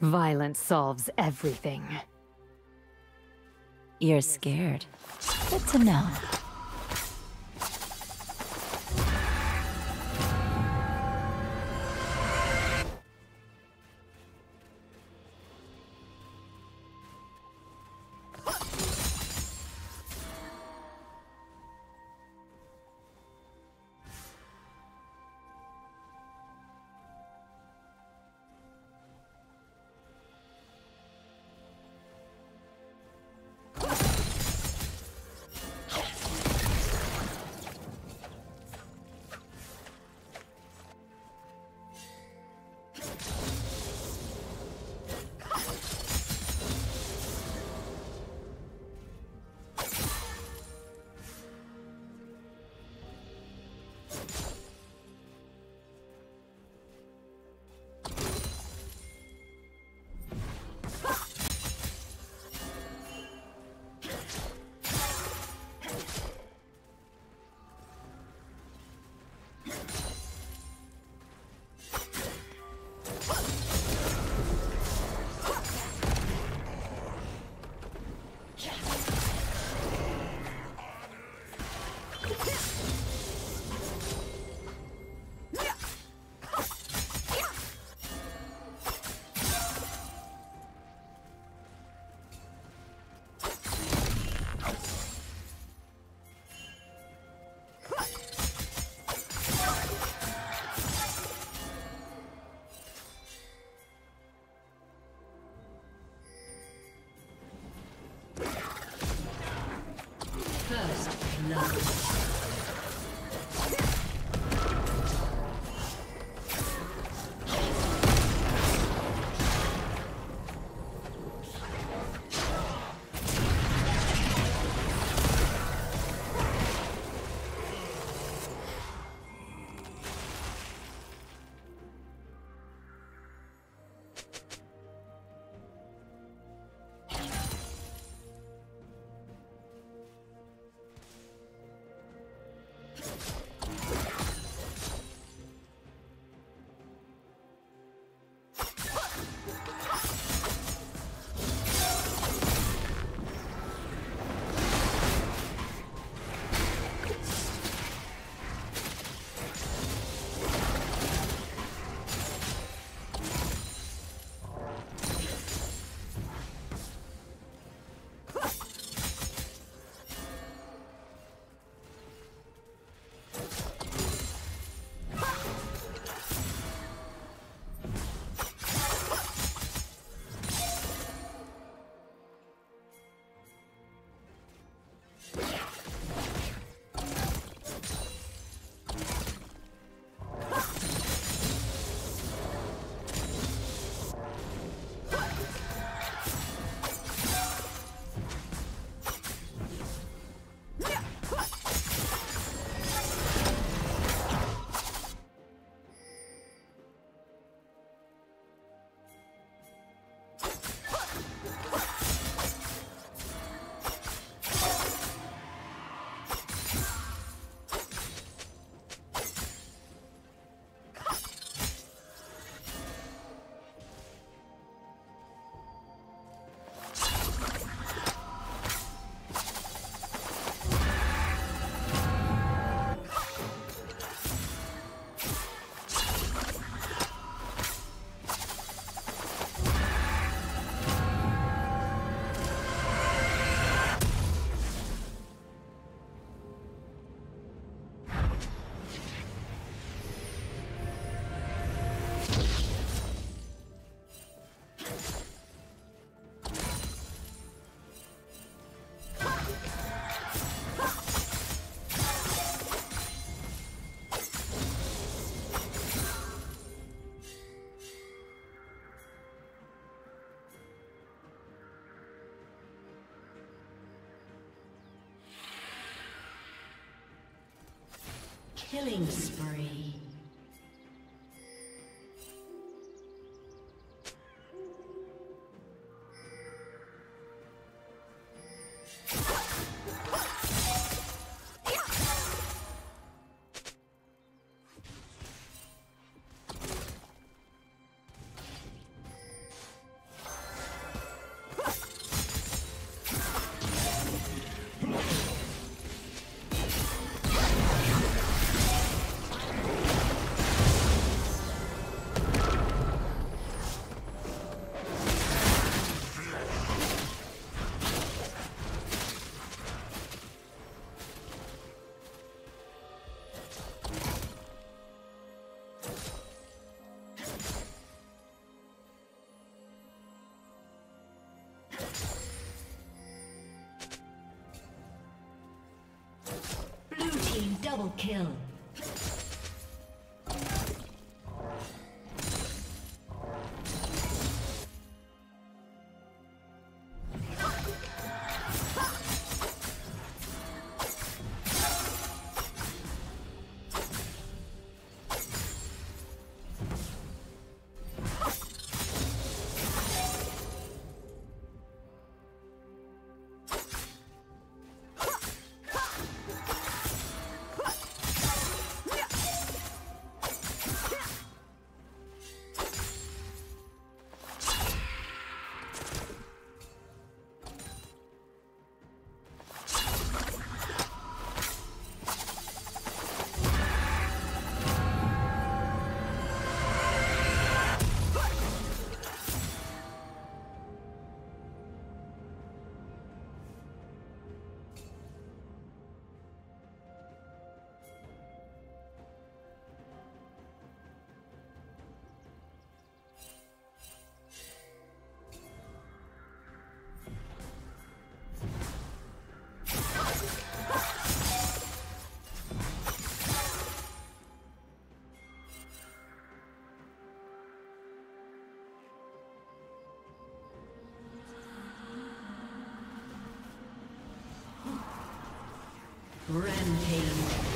Violence solves everything. You're scared. Good to know. love. Killing spree. Kill. Rampage.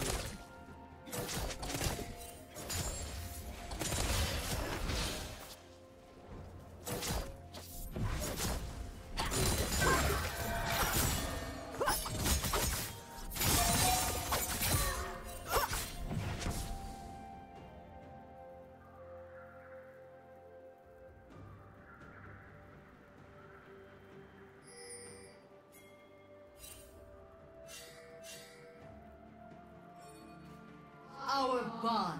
Bond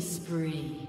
Spree.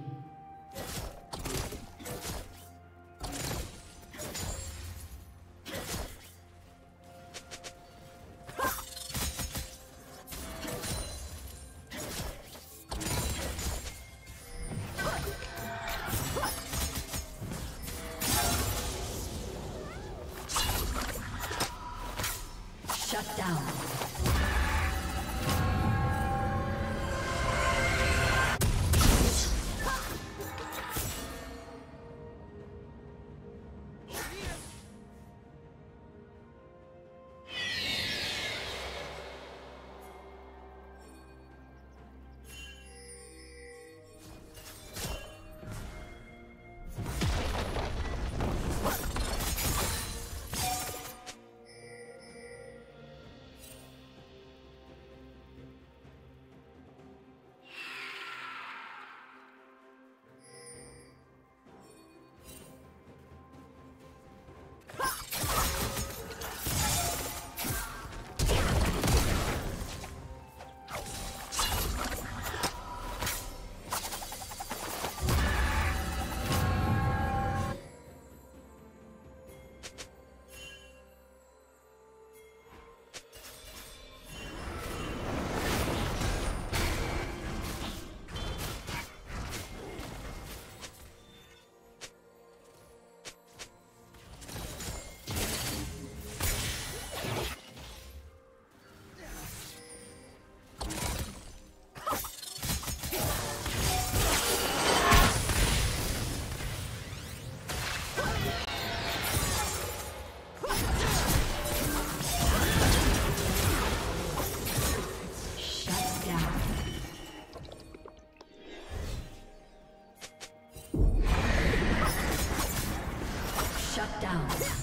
Shut down.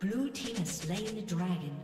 Blue team has slain the dragon.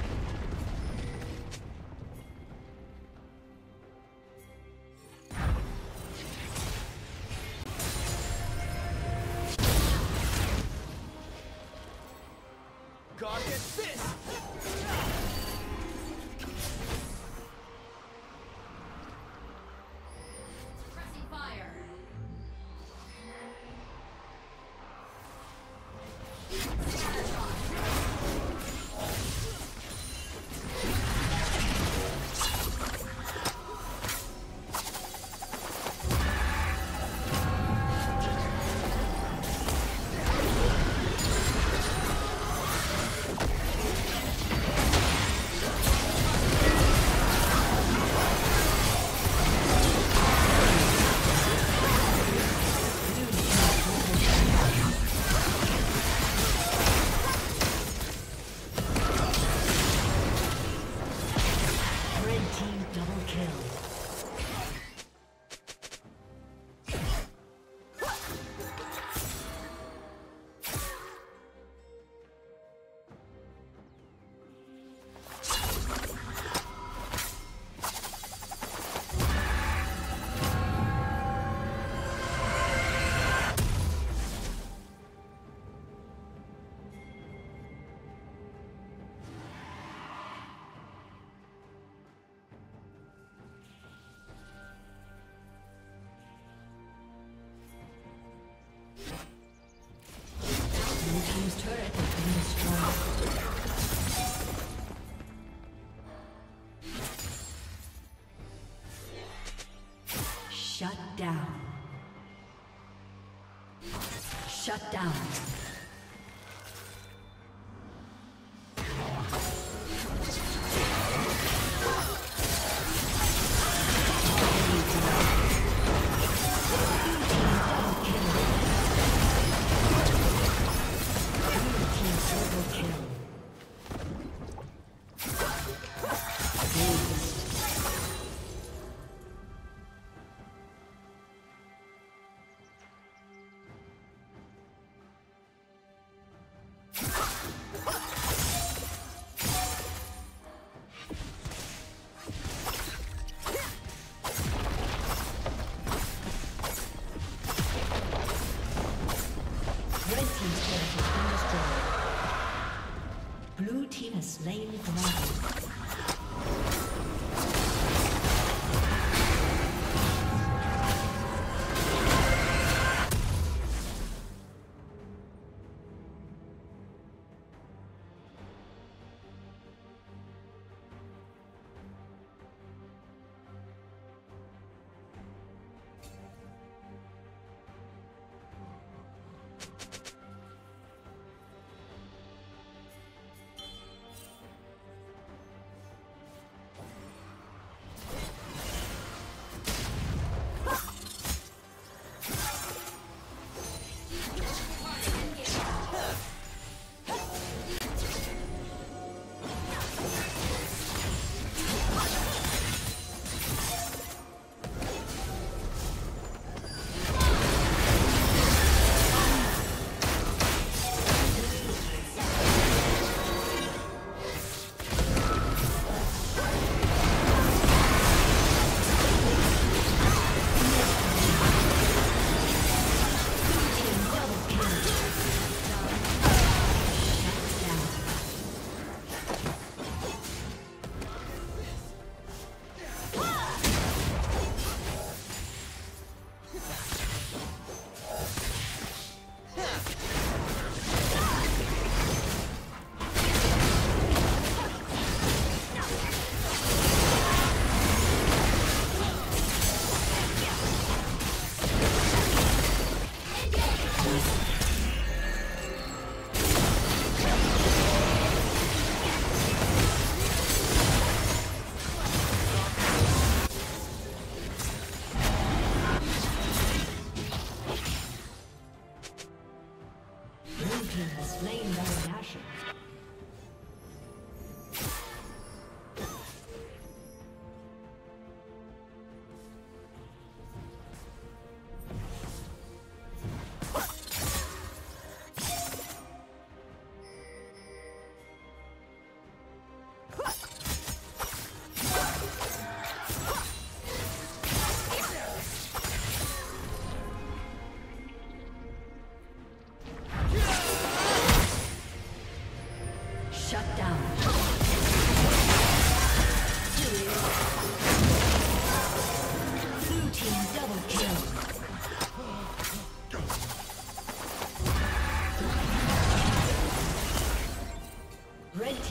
Shut down. slain dragon.